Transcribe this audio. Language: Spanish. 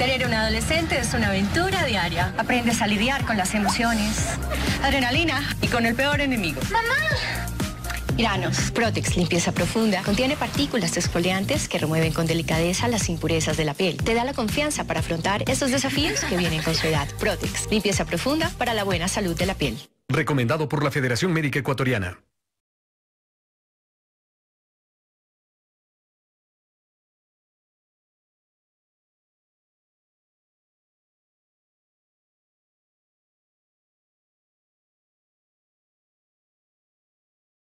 Tener un adolescente es una aventura diaria. Aprendes a lidiar con las emociones, adrenalina y con el peor enemigo. ¡Mamá! Granos. Protex Limpieza Profunda contiene partículas exfoliantes que remueven con delicadeza las impurezas de la piel. Te da la confianza para afrontar estos desafíos que vienen con su edad. Protex Limpieza Profunda para la buena salud de la piel. Recomendado por la Federación Médica Ecuatoriana.